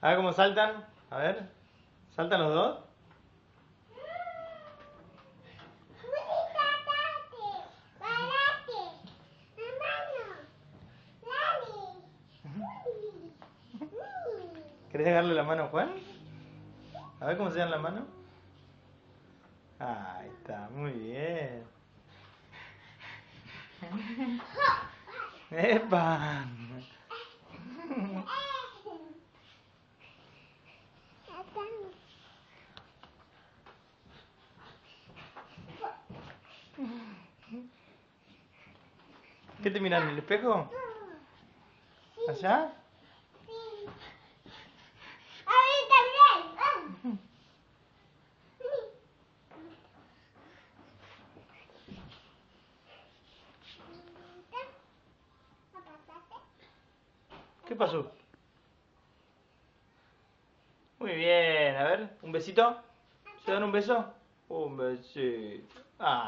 A ver cómo saltan. A ver. ¿Saltan los dos? ¿Querés darle la mano a Juan? A ver cómo se dan la mano. Ahí está, muy bien. ¡Epa! ¿Qué te miran en el espejo? ¿Allá? ¿Qué pasó? Muy bien, a ver, un besito. ¿Se dan un beso? Un besito. Ah.